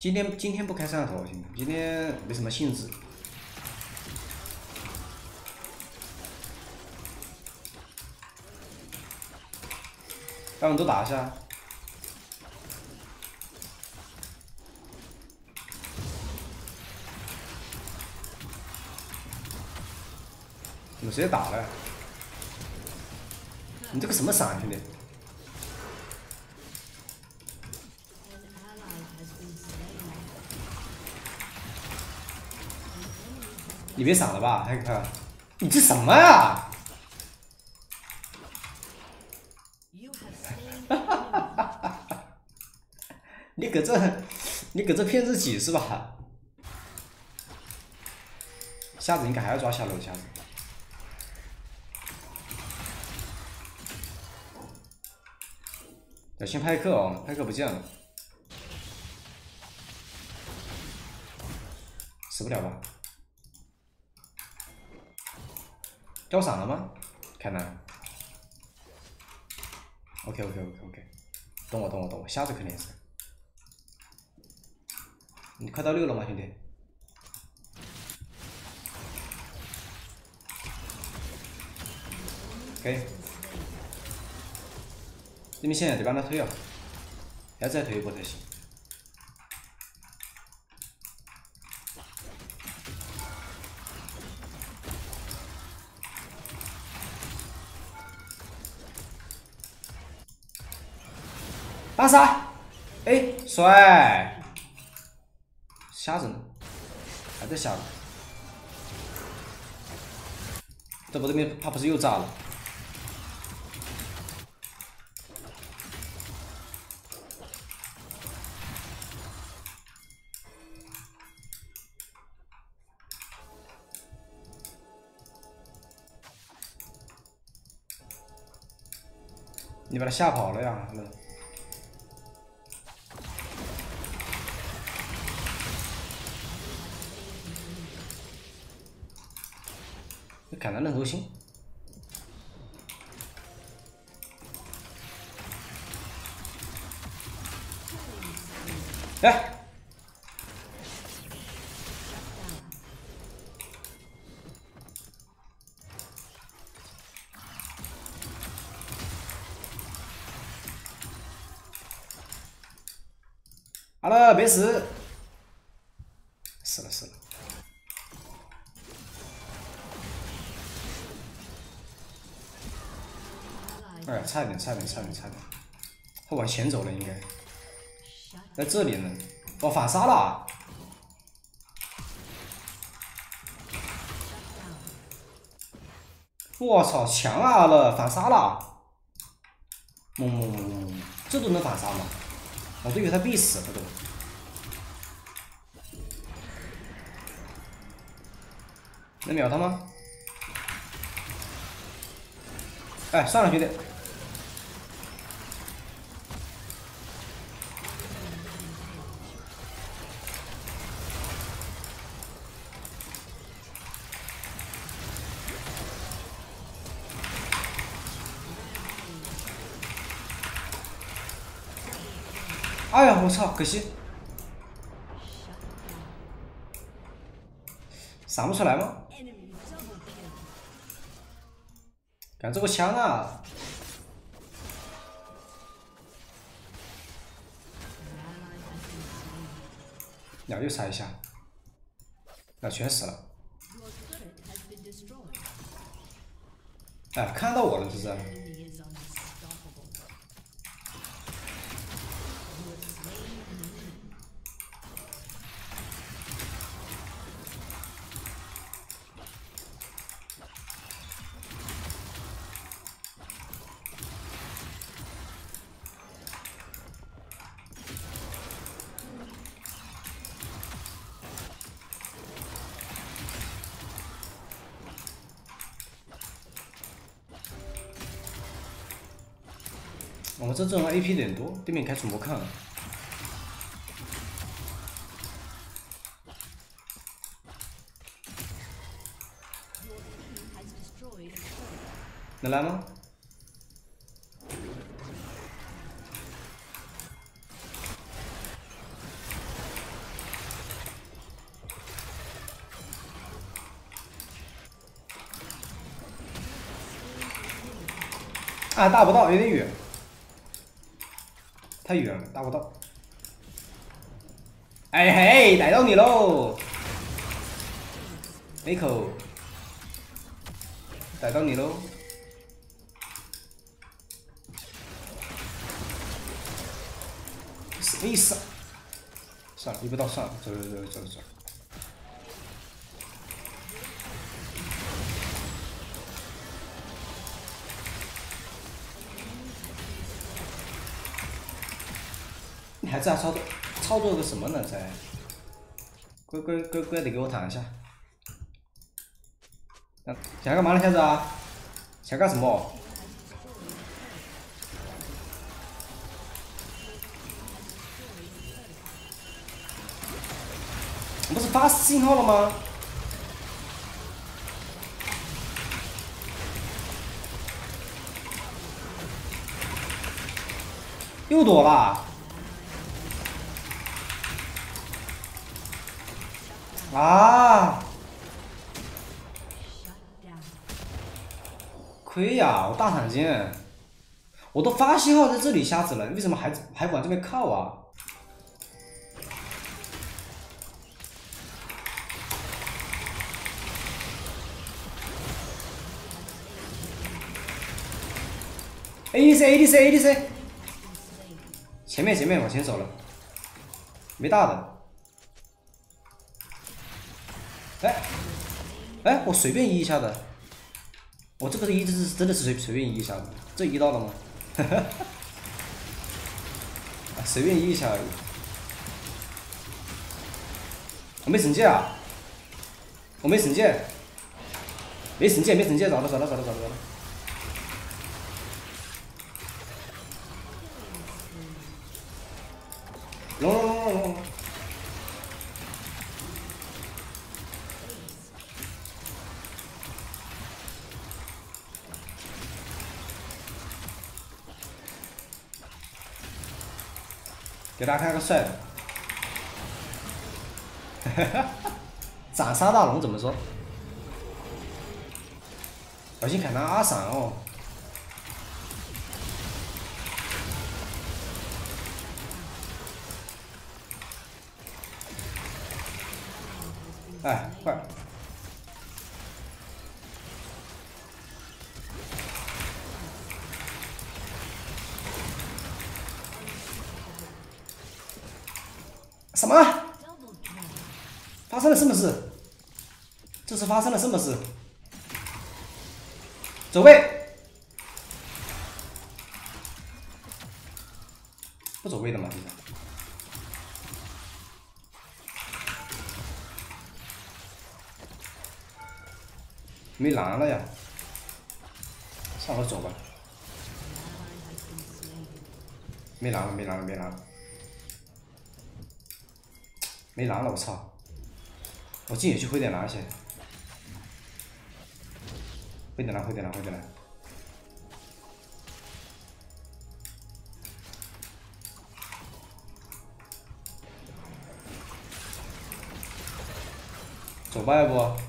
今天今天不开摄像头，兄弟，今天没什么兴致。让我们都打一下。有谁打了？你这个什么闪，兄弟？你别闪了吧，黑客！你这什么呀？哈哈哈哈哈哈！你搁这，你搁这骗自己是吧？瞎子应该还要抓下路，瞎子。小心派克哦，派克不见了，死不了吧？掉闪了吗？凯南？OK OK OK OK，懂我懂我懂我，瞎子肯定是。你快到六了吗，兄弟？可以。这边现在得帮他推啊，要再推一波才行。打杀！哎，帅！瞎子呢？还在瞎子。这不这边怕不是又炸了？你把他吓跑了呀？你砍他愣头青！来。好了，别，死差点，差点，差点，差点，他往前走了，应该在这里呢。哦，反杀了！我操，强啊了，反杀了！嗯，这都能反杀吗？我都以为他必死了都，能秒他吗？哎，算了，兄弟。哎呀，我操，可惜，闪不出来吗？看这个枪啊！鸟又踩一下，那全死了。哎，看到我了，这是。我们这阵容 ap 点多对面开始魔抗了。能来吗？啊大不到有点远。太远了，打不到。哎嘿，逮到你喽！没口，逮到你喽！什么意思？算了，遇不到算了，走走走走走。你还在操作操作个什么呢？在？乖乖乖乖的给我躺一下。想干嘛呢，小子啊？想干什么？你不是发信号了吗？又躲了？啊！亏呀，我大闪现，我都发信号在这里瞎子了，为什么还还往这边靠啊？ADC ADC ADC，前面前面往前走了，没大的。哎，哎，我随便移一下的，我这个移是真的是随随便移一下的，这移到了吗？哈 哈，随便移一下而已。我没神剑啊，我没神剑，没神剑，没神剑，找了找了找了找了找了。龙龙龙。给大家看个帅的，哈哈哈！斩杀大龙怎么说？小心砍他阿闪哦！哎，快！什么？发生了什么事？这是发生了什么事？走位，不走位的嘛，这个没蓝了呀，上楼走吧，没蓝了，没蓝了，没蓝了。没蓝了，我操！我进野区回点蓝先，回点蓝，回点蓝，回点蓝。走吧，要不？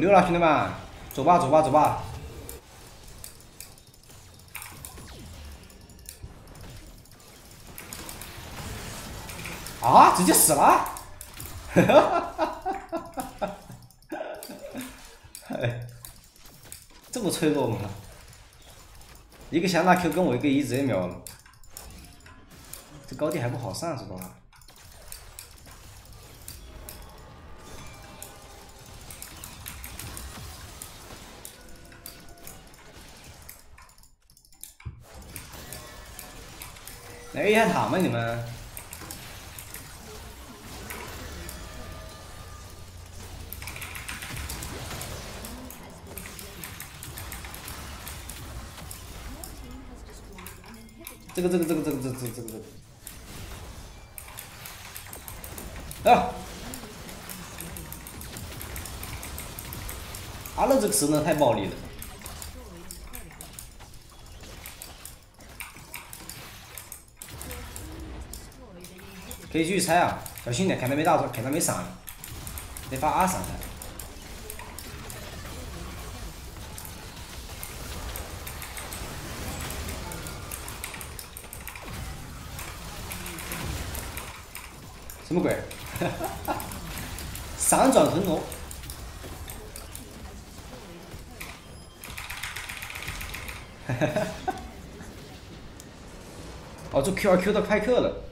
溜了，兄弟们，走吧，走吧，走吧！啊，直接死了！哈哈哈哈哈哈！哎，这么脆弱吗？一个香大 Q 跟我一个 E 直接秒了，这高地还不好上，知道吧？来 A 下塔吗你们？这个这个这个这个这个这个这个，啊！阿乐这个词呢太暴力了。可以继续猜啊，小心点，看他没打中，看他没闪，得发 R 上来。什么鬼？闪转腾挪。哈哈哈！哦，这 Q 二 Q 到派克了。